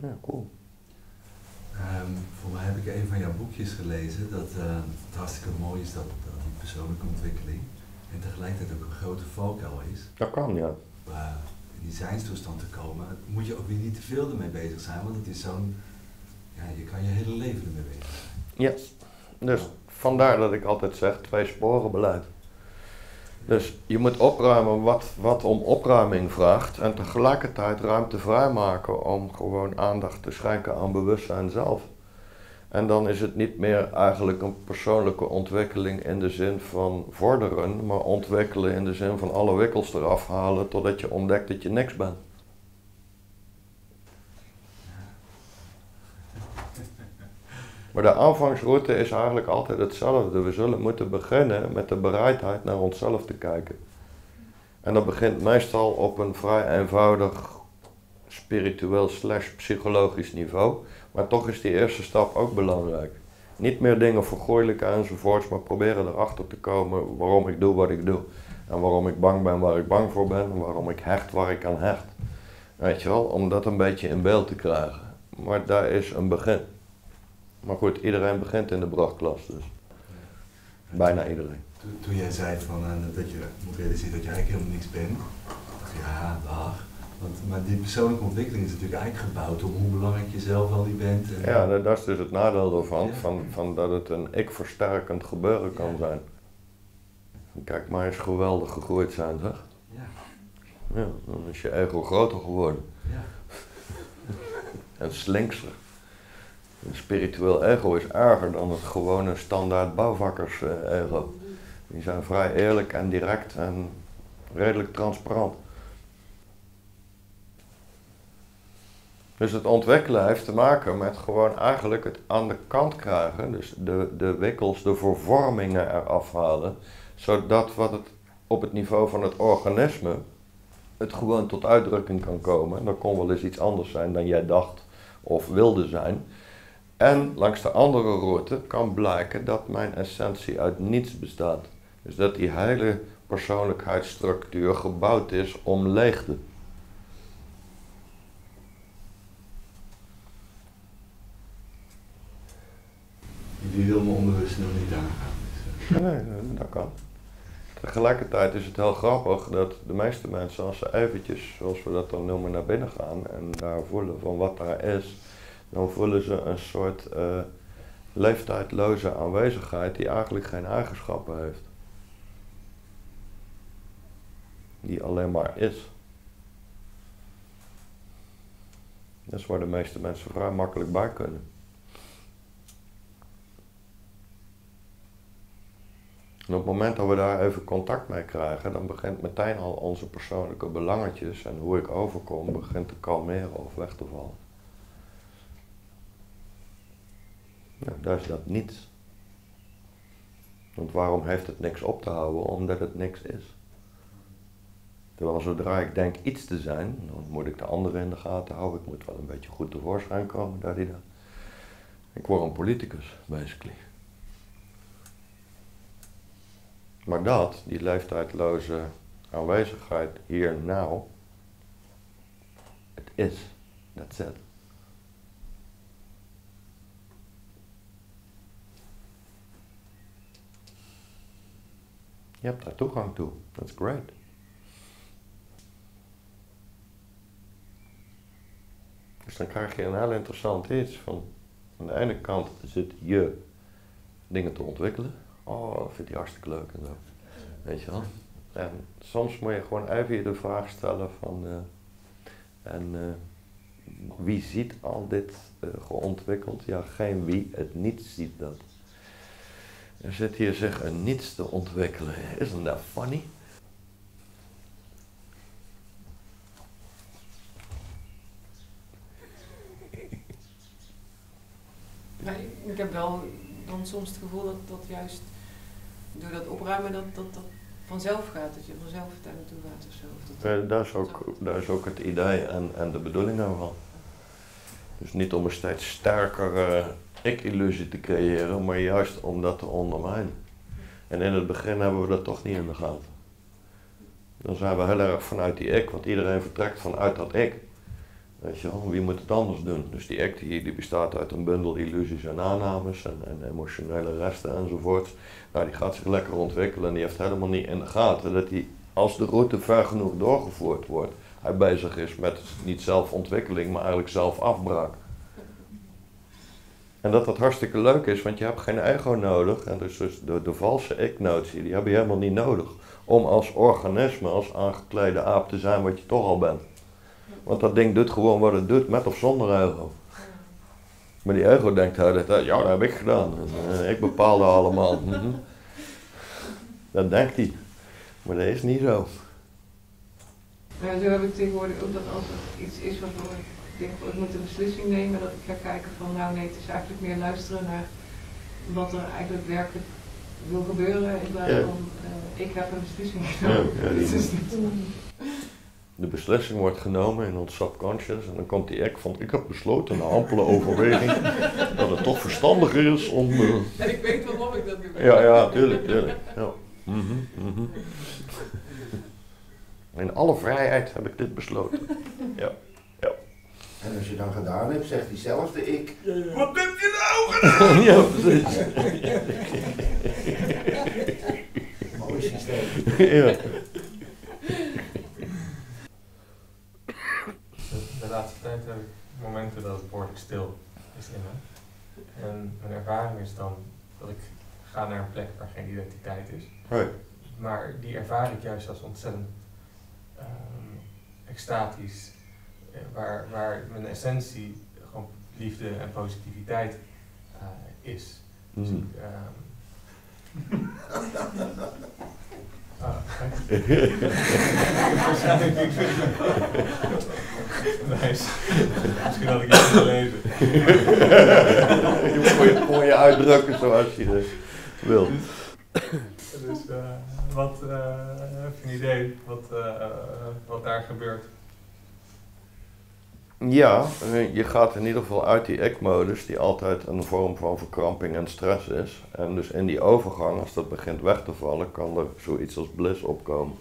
Ja, cool. Ehm, voor mij heb ik een van jouw boekjes gelezen dat eh, het hartstikke mooi is dat, dat die persoonlijke ontwikkeling en tegelijkertijd ook een grote valkuil is. Dat kan, ja. Maar in die zijnstoestand te komen, moet je ook weer niet te veel ermee bezig zijn, want het is zo'n, ja, je kan je hele leven ermee bezig zijn. Yes. Dus vandaar dat ik altijd zeg, twee sporen beleid. Dus je moet opruimen wat, wat om opruiming vraagt en tegelijkertijd ruimte vrijmaken om gewoon aandacht te schenken aan bewustzijn zelf. En dan is het niet meer eigenlijk een persoonlijke ontwikkeling in de zin van vorderen, maar ontwikkelen in de zin van alle wikkels eraf halen totdat je ontdekt dat je niks bent. Maar de aanvangsroute is eigenlijk altijd hetzelfde. We zullen moeten beginnen met de bereidheid naar onszelf te kijken. En dat begint meestal op een vrij eenvoudig spiritueel slash psychologisch niveau. Maar toch is die eerste stap ook belangrijk. Niet meer dingen vergooidelijken enzovoorts, maar proberen erachter te komen waarom ik doe wat ik doe. En waarom ik bang ben waar ik bang voor ben en waarom ik hecht waar ik aan hecht. Weet je wel, om dat een beetje in beeld te krijgen. Maar daar is een begin. Maar goed, iedereen begint in de brachtklas dus. Bijna iedereen. Toen, toen jij zei van, eh, dat je moet realiseren dat je eigenlijk helemaal niks bent, dacht ja, dag. Want, maar die persoonlijke ontwikkeling is natuurlijk eigenlijk gebouwd om hoe belangrijk je zelf al niet bent. En, Ja, dat, dat is dus het nadeel ervan, van, van dat het een ik-versterkend gebeuren kan zijn. Kijk, maar eens geweldig gegroeid zijn, zeg. Ja. Ja, dan is je ego groter geworden. Ja. en slinkser. Een spiritueel ego is erger dan het gewone standaard bouwvakkers-ego. Die zijn vrij eerlijk en direct en redelijk transparant. Dus het ontwikkelen heeft te maken met gewoon eigenlijk het aan de kant krijgen, dus de, de wikkels, de vervormingen eraf halen, zodat wat het op het niveau van het organisme het gewoon tot uitdrukking kan komen. En dat kon wel eens iets anders zijn dan jij dacht of wilde zijn. En langs de andere route kan blijken dat mijn essentie uit niets bestaat. Dus dat die hele persoonlijkheidsstructuur gebouwd is om leegte. Die wil me onbewust nog niet aangaan. Dus. Nee, dat kan. Tegelijkertijd is het heel grappig dat de meeste mensen, als ze eventjes, zoals we dat dan noemen, naar binnen gaan en daar voelen van wat daar is, dan voelen ze een soort eh, leeftijdloze aanwezigheid die eigenlijk geen eigenschappen heeft. Die alleen maar is. Dat is waar de meeste mensen vrij makkelijk bij kunnen. En op het moment dat we daar even contact mee krijgen, dan begint meteen al onze persoonlijke belangetjes en hoe ik overkom, begint te kalmeren of weg te vallen. Nou, daar is dat niets. Want waarom heeft het niks op te houden? Omdat het niks is. Terwijl zodra ik denk iets te zijn, dan moet ik de anderen in de gaten houden. Ik moet wel een beetje goed tevoorschijn komen, daar die daar. Ik word een politicus, basically. Maar dat, die leeftijdloze aanwezigheid hier nou, het is, that's it. Je hebt daar toegang toe. That's great. Dus dan krijg je een heel interessant iets. Van, aan de ene kant zit je dingen te ontwikkelen. Oh, dat vind je hartstikke leuk en zo. Weet je wel? En soms moet je gewoon even je de vraag stellen van... eh, en eh, wie ziet al dit eh, geontwikkeld? Ja, geen wie. Het niet ziet dat. Er zit hier zich een niets te ontwikkelen. Isn't that funny? Maar ik heb wel dan soms het gevoel dat dat juist door dat opruimen dat dat, dat vanzelf gaat, dat je vanzelf daar naartoe gaat of zo. Of dat, daar, is ook, daar is ook het idee en, en de bedoeling van. Dus niet om een steeds sterkere ik-illusie te creëren, maar juist om dat te ondermijnen. En in het begin hebben we dat toch niet in de gaten. Dan zijn we heel erg vanuit die ik, want iedereen vertrekt vanuit dat ik. Weet je wel, wie moet het anders doen? Dus die ik die, die bestaat uit een bundel illusies en aannames en, en emotionele resten enzovoort. Nou, die gaat zich lekker ontwikkelen en die heeft helemaal niet in de gaten dat hij, als de route ver genoeg doorgevoerd wordt, hij bezig is met niet zelfontwikkeling, maar eigenlijk zelfafbraak. En dat dat hartstikke leuk is, want je hebt geen ego nodig. En dus, dus de, de valse ik-notie, die heb je helemaal niet nodig. Om als organisme, als aangeklede aap te zijn wat je toch al bent. Want dat ding doet gewoon wat het doet, met of zonder ego. Maar die ego denkt tijd, ja, dat heb ik gedaan. Eh, ik bepaalde allemaal. Dat denkt hij. Maar dat is niet zo. Maar zo heb ik tegenwoordig ook dat als er iets is waarvoor ik denk, van, ik moet een beslissing nemen, dat ik ga kijken van nou nee, het is eigenlijk meer luisteren naar wat er eigenlijk werkelijk wil gebeuren in plaats Ja. van eh, ik heb een beslissing Ja, genomen. ja, is niet- De beslissing wordt genomen in ons subconscious en dan komt die ik van ik heb besloten na ampele overweging dat het toch verstandiger is om... eh, En ik weet waarom ik dat doe. Ja, ja, tuurlijk, tuurlijk. Ja. Mhm, mhm. In alle vrijheid heb ik dit besloten. Ja, ja. En als je dan gedaan hebt, zegt diezelfde ik. Wat heb je nou gedaan? Ja, precies. Mooi systeem. Ja. De, de laatste tijd heb ik momenten dat het behoorlijk stil is in me. En mijn ervaring is dan dat ik ga naar een plek waar geen identiteit is. Maar die ervaar ik juist als ontzettend ehm, extatisch. eh, Waar, waar mijn essentie gewoon liefde en positiviteit eh, is. Dus Mhm. ik, Ah, nice. Misschien had ik iets gelezen. je moet je, moet je uitdrukken zoals je het wil. Dus eh, wat eh, heb je een idee wat, eh, wat daar gebeurt? Ja, je gaat in ieder geval uit die ik-modus, die altijd een vorm van verkramping en stress is. En dus in die overgang, als dat begint weg te vallen, kan er zoiets als bliss opkomen.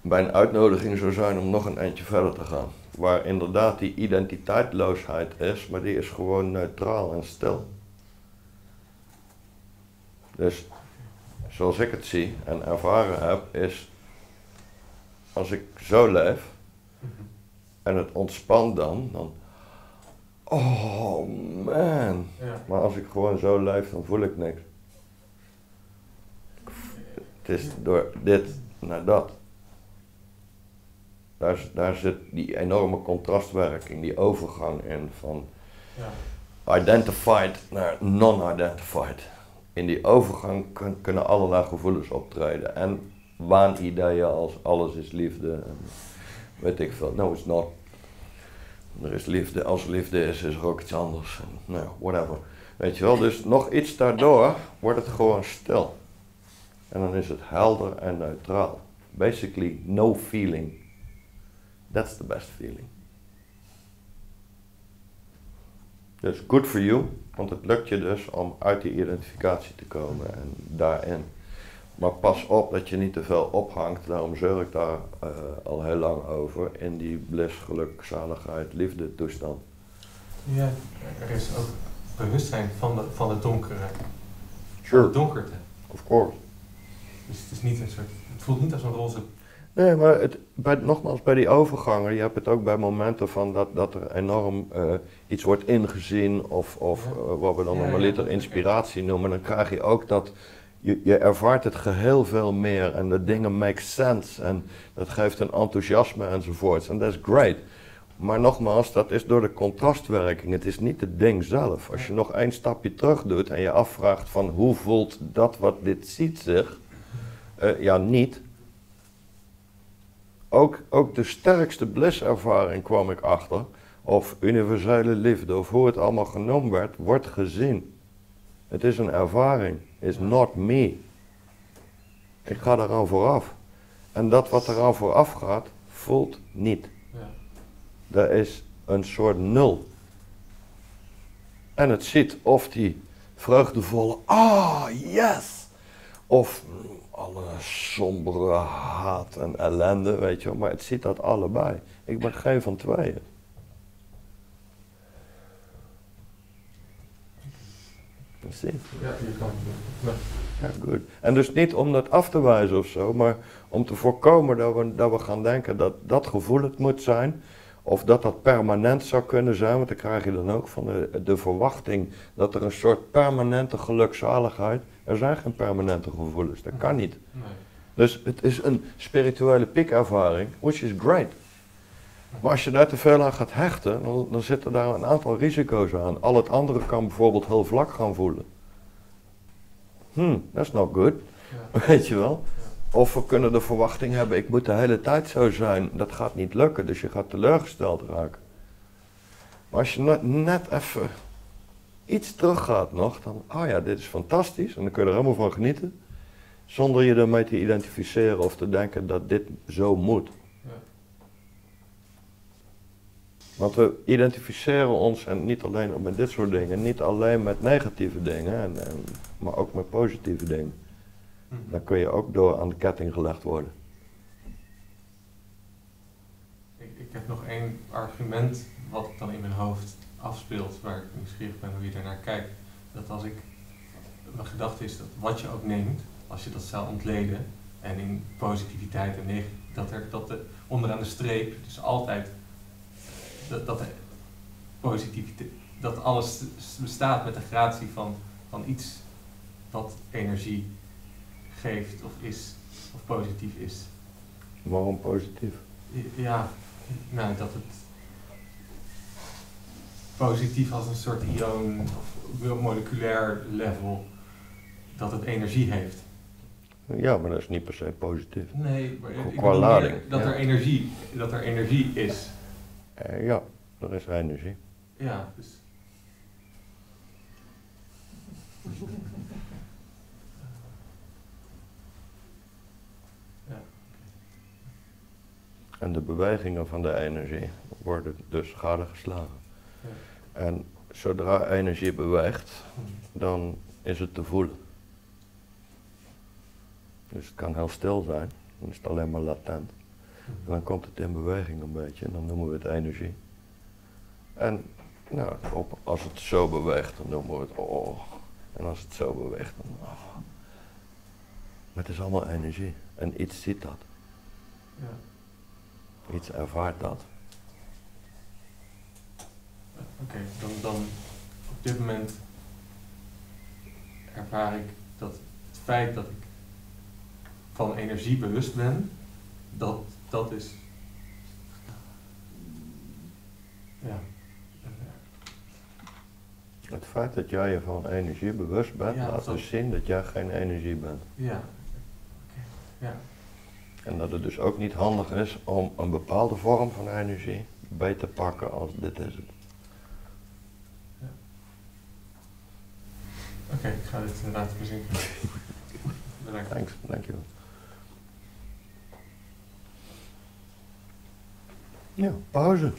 Mijn uitnodiging zou zijn om nog een eindje verder te gaan. Waar inderdaad die identiteitloosheid is, maar die is gewoon neutraal en stil. Dus zoals ik het zie en ervaren heb, is als ik zo leef en het ontspant dan, dan. Oh man. Ja. Maar als ik gewoon zo leef, dan voel ik niks. Het is door dit naar dat. Daar, is- daar zit die enorme contrastwerking, die overgang in van Ja. identified naar non-identified. In die overgang kun- kunnen allerlei gevoelens optreden en waanideeën als alles is liefde en weet ik veel. No, it's not. Er is liefde, als liefde is, is er ook iets anders. Nou, whatever. Weet je wel, dus nog iets daardoor wordt het gewoon stil. En dan is het helder en neutraal. Basically, no feeling. That's the best feeling. Dus good for you, want het lukt je dus om uit die identificatie te komen en daarin. Maar pas op dat je niet te veel ophangt, daarom zeur ik daar eh, al heel lang over, in die bliss, geluk, zaligheid, liefde toestand. Ja, er is ook bewustzijn van de, van de donkere. Sure. Van de donkerte. Of course. Dus het is niet een soort, het voelt niet als een roze. Nee, maar het, bij, nogmaals, bij die overgangen, je hebt het ook bij momenten van dat, dat er enorm eh, iets wordt ingezien of, of eh, wat we dan Ja, normaliter ja. inspiratie noemen, dan krijg je ook dat je, je ervaart het geheel veel meer en de dingen make sense en dat geeft een enthousiasme enzovoorts en dat is great. Maar nogmaals, dat is door de contrastwerking, het is niet het ding zelf. Als je nog één stapje terug doet en je afvraagt van hoe voelt dat wat dit ziet zich, eh, ja niet, ook, ook de sterkste blisservaring kwam ik achter, of universele liefde, of hoe het allemaal genoemd werd, wordt gezien. Het is een ervaring, is not me. Ik ga eraan vooraf. En dat wat eraan vooraf gaat, voelt niet. Ja. Dat is een soort nul. En het ziet of die vreugdevolle, ah, yes! Of mm, alle sombere haat en ellende, weet je wel. Maar het ziet dat allebei. Ik ben geen van tweeën. Zie. Ja, je kan. Ja, goed. En dus niet om dat af te wijzen of zo, maar om te voorkomen dat we, dat we gaan denken dat dat gevoel het moet zijn. Of dat dat permanent zou kunnen zijn, want dan krijg je dan ook van de, de verwachting dat er een soort permanente gelukzaligheid. Er zijn geen permanente gevoelens, dat kan niet. Nee. Dus het is een spirituele piekervaring, which is great. Maar als je daar te veel aan gaat hechten, dan, dan zitten daar een aantal risico's aan. Al het andere kan bijvoorbeeld heel vlak gaan voelen. Hmm, that's not good. Ja. Weet je wel? Of we kunnen de verwachting hebben, ik moet de hele tijd zo zijn. Dat gaat niet lukken, dus je gaat teleurgesteld raken. Maar als je net, net even iets teruggaat nog, dan, oh ja, dit is fantastisch. En dan kun je er helemaal van genieten. Zonder je ermee te identificeren of te denken dat dit zo moet. Want we identificeren ons, en niet alleen met dit soort dingen, niet alleen met negatieve dingen, en, en- maar ook met positieve dingen. Mhm. Dan kun je ook door aan de ketting gelegd worden. Ik, ik heb nog één argument wat dan in mijn hoofd afspeelt, waar ik nieuwsgierig ben hoe je daarnaar kijkt. Dat als ik, mijn gedachte is dat wat je ook neemt, als je dat zou ontleden, en in positiviteit en negativiteit, dat er dat de, onderaan de streep, dus altijd, dat, dat positiviteit, dat alles bestaat met de gratie van, van iets wat energie geeft of is, of positief is. Waarom positief? Ja, nou dat het positief als een soort ion of moleculair level dat het energie heeft. Ja, maar dat is niet per se positief. Nee, maar ik qua lading, dat ja. er energie, dat er energie is. Eh, ja, er is energie. Ja, dus. Ja. En de bewegingen van de energie worden dus gadegeslagen. Ja. En zodra energie beweegt, dan is het te voelen. Dus het kan heel stil zijn, dan is het alleen maar latent. En dan komt het in beweging een beetje en dan noemen we het energie. En nou, op, als het zo beweegt, dan noemen we het oh. En als het zo beweegt, dan oh. Maar het is allemaal energie. En iets ziet dat. Ja. Iets ervaart dat. Oké, dan, dan op dit moment ervaar ik dat het feit dat ik van energie bewust ben, dat, dat is. Ja. Het feit dat jij je van energie bewust bent, Ja, laat dat- dus zien dat jij geen energie bent. Ja. Oké. Ja. En dat het dus ook niet handig is om een bepaalde vorm van energie bij te pakken als dit is het. Oké, ik ga dit inderdaad bezinken. Bedankt. Thanks, dankjewel. Ja, pauze.